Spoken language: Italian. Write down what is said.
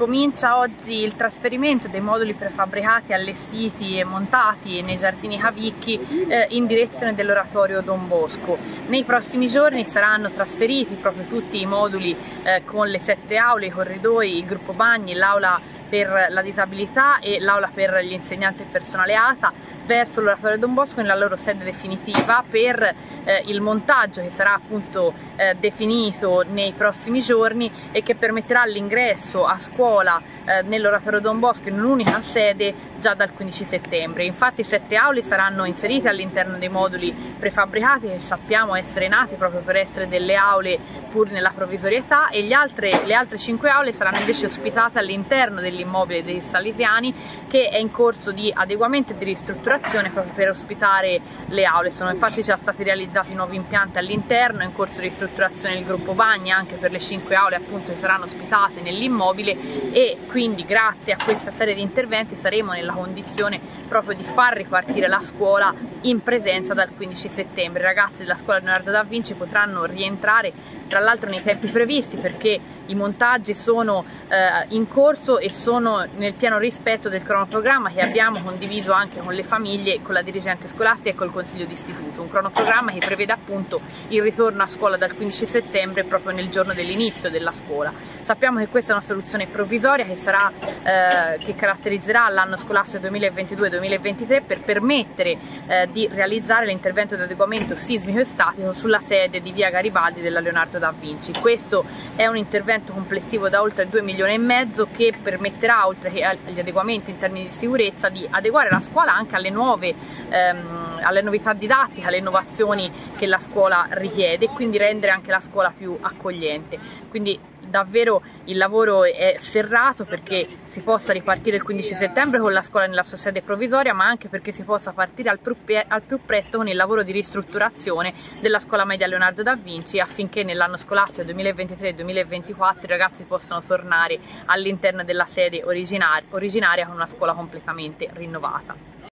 comincia oggi il trasferimento dei moduli prefabbricati allestiti e montati nei giardini Cavicchi eh, in direzione dell'oratorio Don Bosco. Nei prossimi giorni saranno trasferiti proprio tutti i moduli eh, con le sette aule, i corridoi, il gruppo bagni, l'aula per la disabilità e l'aula per gli insegnanti e personale ATA verso l'oratorio Don Bosco nella loro sede definitiva per eh, il montaggio che sarà appunto eh, definito nei prossimi giorni e che permetterà l'ingresso a scuola eh, nell'oratorio Don Bosco in un'unica sede già dal 15 settembre. Infatti sette aule saranno inserite all'interno dei moduli prefabbricati che sappiamo essere nati proprio per essere delle aule pur nella provvisorietà e altre, le altre cinque aule saranno invece ospitate all'interno degli dell'immobile dei Salesiani che è in corso di adeguamento e di ristrutturazione proprio per ospitare le aule. Sono infatti già stati realizzati nuovi impianti all'interno, è in corso di ristrutturazione il gruppo bagni anche per le cinque aule appunto che saranno ospitate nell'immobile e quindi grazie a questa serie di interventi saremo nella condizione proprio di far ripartire la scuola in presenza dal 15 settembre. I ragazzi della scuola Leonardo da Vinci potranno rientrare tra l'altro nei tempi previsti perché i montaggi sono eh, in corso e sono nel pieno rispetto del cronoprogramma che abbiamo condiviso anche con le famiglie, con la dirigente scolastica e col consiglio d'istituto, un cronoprogramma che prevede appunto il ritorno a scuola dal 15 settembre proprio nel giorno dell'inizio della scuola. Sappiamo che questa è una soluzione provvisoria che, sarà, eh, che caratterizzerà l'anno scolastico 2022-2023 per permettere eh, di realizzare l'intervento di adeguamento sismico e statico sulla sede di via Garibaldi della Leonardo da Vinci. Questo è un intervento complessivo da oltre 2 milioni e mezzo che permetterà, oltre che agli adeguamenti in termini di sicurezza, di adeguare la scuola anche alle nuove ehm, alle novità didattiche, alle innovazioni che la scuola richiede e quindi rendere anche la scuola più accogliente. Quindi davvero il lavoro è serrato perché si possa ripartire il 15 settembre con la scuola nella sua sede provvisoria ma anche perché si possa partire al più, al più presto con il lavoro di ristrutturazione della scuola media Leonardo da Vinci affinché nell'anno scolastico 2023-2024 i ragazzi possano tornare all'interno della sede originaria con una scuola completamente rinnovata.